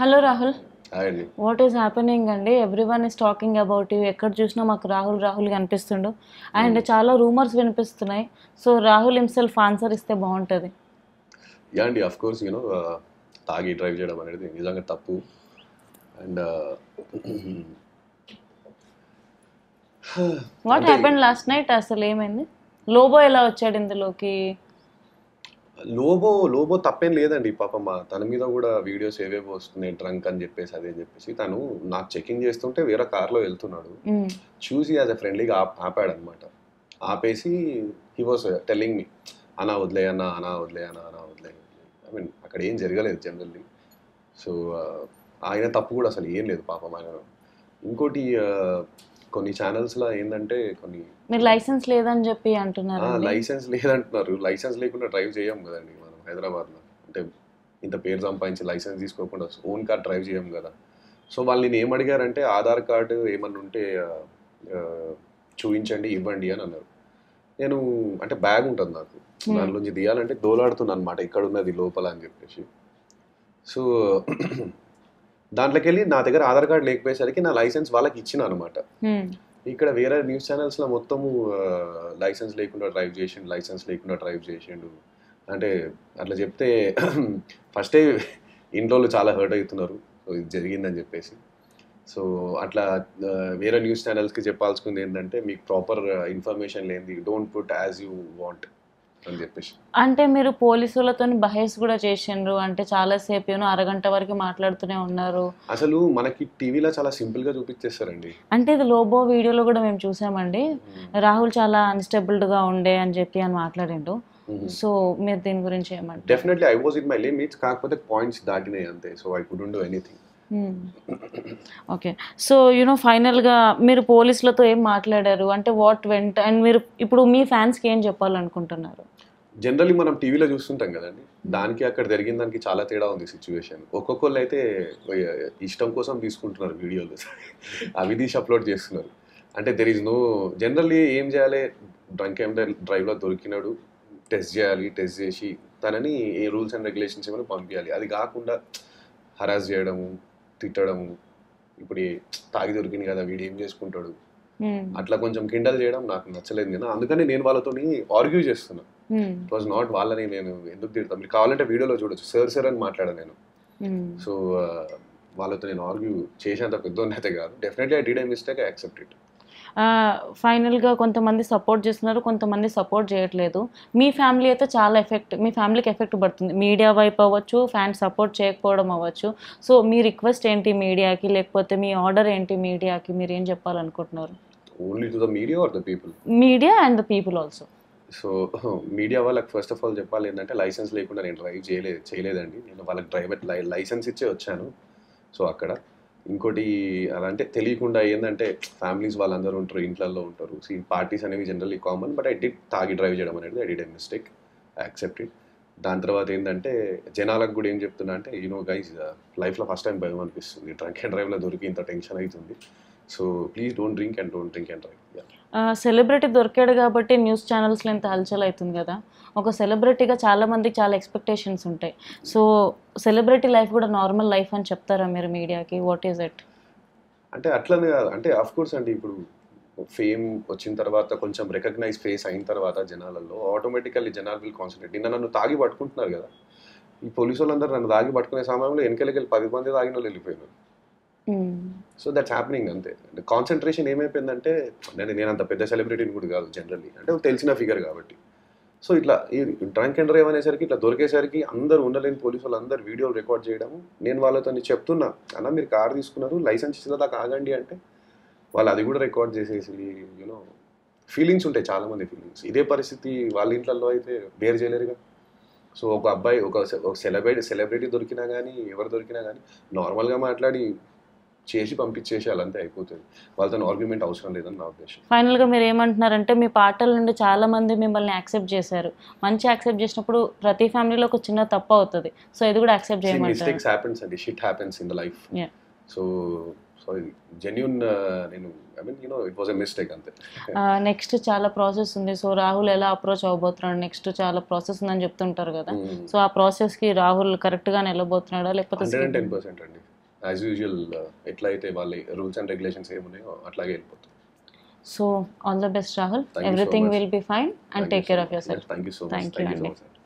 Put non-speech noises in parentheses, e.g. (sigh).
Hello Rahul. What is happening అండి? Everyone is talking about you ఎక్కడ చూసినా మాకు రాహుల్ రాహుల్ కనిపిస్తుండు. అండ్ చాలా రూమర్స్ వినిపిస్తున్నాయి. సో రాహుల్ హిమ్సెల్ఫ్ ఆన్సర్ ఇస్తే బాగుంటుంది. యా అండి అఫ్ కోర్స్ యూనో తాగి డ్రైవ్ చేయడం అనేది నిజంగా తప్పు. And what happen last night అసలు ఏమైంది? లోబో ఎలా వచ్చాడు ఇందులోకి? లోబో లోబో తప్పేం లేదండి. పాపం మా తన మీద కూడా వీడియోస్ ఏవేవో వస్తున్నాయి ట్రంక్ అని చెప్పేసి అదే చెప్పేసి. తను నాకు చెకింగ్ చేస్తుంటే వేరే కార్లో వెళ్తున్నాడు. చూసి యాజ్ అ ఫ్రెండ్లీగా ఆపాడు అనమాట ఆపేసి హీ వాస్ టెల్లింగ్ మీ అనా వదిలే అన్న అనా వదిలే అన్న అనా వదిలే. ఐ మీన్ అక్కడ ఏం జరగలేదు జనరల్లీ. సో ఆయన తప్పు కూడా అసలు ఏం లేదు పాపం ఆయన. ఇంకోటి కొన్ని ఛానల్స్లో ఏంటంటే కొన్ని మీరు లైసెన్స్ లేదని చెప్పి అంటున్నారు లైసెన్స్ లేదంటున్నారు. లైసెన్స్ లేకుండా డ్రైవ్ చేయం కదండి మనం హైదరాబాద్లో. అంటే ఇంత పేరు సంపాదించి లైసెన్స్ తీసుకోకుండా ఓన్ కార్ డ్రైవ్ చేయం కదా. సో వాళ్ళు నేను ఏం అడిగారంటే ఆధార్ కార్డు ఏమన్నా ఉంటే చూపించండి ఇవ్వండి అని అన్నారు. నేను అంటే బ్యాగ్ ఉంటుంది నాకు. దానిలోంచి తీయాలంటే దోలాడుతున్నాను అనమాట ఇక్కడ ఉన్నది లోపల అని చెప్పేసి. సో దాంట్లోకి వెళ్ళి నా దగ్గర ఆధార్ కార్డు లేకపోయేసరికి నా లైసెన్స్ వాళ్ళకి ఇచ్చిన అనమాట ఇక్కడ వేరే న్యూస్ ఛానల్స్లో మొత్తము లైసెన్స్ లేకుండా డ్రైవ్ చేసిండు లైసెన్స్ లేకుండా డ్రైవ్ చేసిండు. అంటే అట్లా చెప్తే (clears throat) ఫస్టే ఇంట్లో చాలా హర్ట్ అవుతున్నారు. సో ఇది జరిగిందని చెప్పేసి. సో అట్లా వేరే న్యూస్ ఛానల్స్కి చెప్పాల్సింది ఏంటంటే మీకు ప్రాపర్ ఇన్ఫర్మేషన్ లేనిది don't put as you want. అని చెప్పేసి. అంటే మీరు పోలీసులతో బహేస్ కూడా చేసిండ్రు. అంటే చాలాసేపు ఏమో అరగంట వరకు మాట్లాడుతూనే ఉన్నారు. అసలు మనకి టీవీలో చాలా సింపుల్గా చూపించేస్తారండి. అంటే ఇది లోబో వీడియోలో కూడా మేము చూసామండి. రాహుల్ చాలా అన్స్టేబుల్డ్గా ఉండే అని చెప్పి అని మాట్లాడిండు. సో మీరు దీని గురించి ఏమంటారు? Definitely I was in my limits కాకపోతే పాయింట్స్ దాటినాయి అంతే. So I couldn't do anything okay so you know ఫైనల్గా మీరు పోలీసులతో ఏం మాట్లాడారు? అంటే వాట్ వెంట అండ్ మీరు ఇప్పుడు మీ ఫ్యాన్స్కి ఏం చెప్పాలనుకుంటున్నారు? జనరల్లీ మనం టీవీలో చూస్తుంటాం కదండి. దానికి అక్కడ జరిగిన దానికి చాలా తేడా ఉంది సిచ్యువేషన్ ఒక్కొక్కళ్ళు అయితే ఇష్టం కోసం తీసుకుంటున్నారు వీడియోలు. అవి తీసి అప్లోడ్ చేస్తున్నారు. అంటే దెర్ ఈజ్ నో జనరల్లీ ఏం చేయాలి? డ్రంక్ అండ్ డ్రైవ్లో దొరికినాడు టెస్ట్ చేయాలి టెస్ట్ చేసి తనని ఏ రూల్స్ అండ్ రెగ్యులేషన్స్ ఏమైనా పంపించాలి. అది కాకుండా హరాస్ చేయడము తిట్టడము ఇప్పుడు తాగి దొరికింది కదా వీడు ఏం చేసుకుంటాడు? అట్లా కొంచెం కిండల్ చేయడం నాకు నచ్చలేదు కదా. అందుకని నేను వాళ్ళతో ఆర్గ్యూ చేస్తున్నా. Hmm. ఇట్ వాజ్ నాట్ వాళ్ళని నేను ఎందుకు తిడతాను మీరు కావాలంటే వీడియోలో చూడొచ్చు. సార్ సార్ అని మాట్లాడాను నేను. Hmm. సో వాళ్ళతో నేను ఆర్గ్యూ చేసేంత పెద్ద అయితే కాదు definitely I did I mistake I accept it ఫైనల్గా కొంతమంది సపోర్ట్ చేస్తున్నారు కొంతమంది సపోర్ట్ చేయట్లేదు. మీ ఫ్యామిలీ అయితే చాలా ఎఫెక్ట్ మీ ఫ్యామిలీకి ఎఫెక్ట్ పడుతుంది. మీడియా వైపు అవ్వచ్చు ఫ్యాన్స్ సపోర్ట్ చేయకపోవడం అవ్వచ్చు. సో మీ రిక్వెస్ట్ ఏంటి మీడియాకి లేకపోతే మీ ఆర్డర్ ఏంటి మీడియాకి మీరు ఏం చెప్పాలనుకుంటున్నారు? Only to the media or the people media and the people also so media వాళ్ళకి ఫస్ట్ ఆఫ్ ఆల్ చెప్పాలి ఏంటంటే లైసెన్స్ లేకుండా నేను డ్రైవ్ చేయలేదు చేయలేదండి. నేను వాళ్ళకి డ్రైవర్ లైసెన్స్ ఇచ్చే వచ్చాను. సో అక్కడ ఇంకోటి అలా అంటే తెలియకుండా ఏంటంటే ఫ్యామిలీస్ వాళ్ళందరూ ఉంటారు ఇంట్లలో ఉంటారు. సీ పార్టీస్ అనేవి generally common but I did తాగి డ్రైవ్ చేయడం అనేది I did a mistake I accept it దాని తర్వాత ఏంటంటే జనాలకు కూడా ఏం చెప్తున్నా అంటే యూనో గైజ్ లైఫ్లో ఫస్ట్ టైం భయం అనిపిస్తుంది. డ్రంక్ అండ్ డ్రైవ్లో దొరికి ఇంత టెన్షన్ అవుతుంది. So please don't drink and don't drink and drive celebrity దొరికాడు కాబట్టి న్యూస్ ఛానల్స్లో ఇంత హల్చల్ అవుతుంది కదా. ఒక సెలబ్రిటీగా చాలా మందికి చాలా ఎక్స్పెక్టేషన్స్ ఉంటాయి. సో సెలబ్రిటీ లైఫ్ కూడా నార్మల్ లైఫ్ అని చెప్తారా మీరు మీడియాకి? వాట్ ఈస్ ఇట్ అంటే అట్లనే కాదు. అంటే అఫ్ కోర్స్ అండి ఇప్పుడు ఫేమ్ వచ్చిన తర్వాత కొంచెం రికగ్నైజ్ ఫేస్ అయిన తర్వాత జనాలలో ఆటోమేటికల్లీ జనాలు విల్ కాన్సన్ట్రేట్ నిన్న నన్ను తాగి పట్టుకుంటున్నారు కదా. ఈ పోలీసు వాళ్ళందరూ నన్ను తాగి పట్టుకునే సమయంలో వెనకెళ్ళకి పది మంది తాగిన వాళ్ళు వెళ్ళిపోయినారు. సో దట్స్ హ్యాపెనింగ్ అంతే. అంటే కాన్సన్ట్రేషన్ ఏమైపోయిందంటే నేను నేను అంత పెద్ద సెలబ్రిటీని కూడా కాదు జనరల్లీ అంటే తెలిసిన ఫిగర్ కాబట్టి. సో ఇట్లా ఈ డ్రంక్ అండ్ డ్రైవ్ అనేసరికి ఇట్లా దొరికేసరికి అందరూ ఉండలేని పోలీసు వాళ్ళు అందరు వీడియోలు రికార్డ్ చేయడం నేను వాళ్ళతో చెప్తున్నా అన్న మీరు కార్ తీసుకున్నారు లైసెన్స్ ఇచ్చేదాకా ఆగండి అంటే వాళ్ళు అది కూడా రికార్డ్ చేసేసి యూనో ఫీలింగ్స్ ఉంటాయి చాలా మంది ఫీలింగ్స్ ఇదే పరిస్థితి వాళ్ళ ఇంట్లో అయితే బేర్ చేయలేరుగా. సో ఒక అబ్బాయి ఒక ఒక సెలబ్రిటీ సెలబ్రిటీ దొరికినా కానీ ఎవరు దొరికినా కానీ నార్మల్గా మాట్లాడి చేసి పంపించేసేయాలి అంతే అయిపోతుంది. వాళ్ళతో ఆర్గ్యుమెంట్ అవసరం లేదని నా ఉద్దేశం. ఫైనల్గా మీరు ఏమంటున్నారంటే మీ పాటల నుండి చాలా మంది మిమ్మల్ని యాక్సెప్ట్ చేశారు. మంచి యాక్సెప్ట్ చేసినప్పుడు ప్రతి ఫ్యామిలీలో ఒక చిన్న తప్పు అవుతుంది. సో ఇది కూడా యాక్సెప్ట్ చేయమంటారు? మిస్టేక్స్ హ్యాపెన్స్ అండి. Shit happens in the life. So so ఇది జెన్యున్ నేను I mean you know it was a mistake అంతే. (laughs) నెక్స్ట్ చాలా ప్రాసెస్ ఉంది. సో రాహుల్ ఎలా అప్రోచ్ అవ్వబోతున్నాడు? నెక్స్ట్ చాలా ప్రాసెస్ ఉందని చెప్తుంటారు కదా. సో ఆ ప్రాసెస్కి రాహుల్ కరెక్ట్గా నిలబోతున్నాడా లేకపోతే హండ్రెడ్ అండ్ టెన్ పర్సెంట్ అండి. యాజ్ యూజువల్ ఎట్లా అయితే వాళ్ళ రూల్స్ అండ్ రెగ్యులేషన్స్ ఏమున్నాయో అట్లాగే వెళ్ళిపోతుంది. So all the best Rahul everything. Will be fine and take care of yourself thank you so much Thank you thank you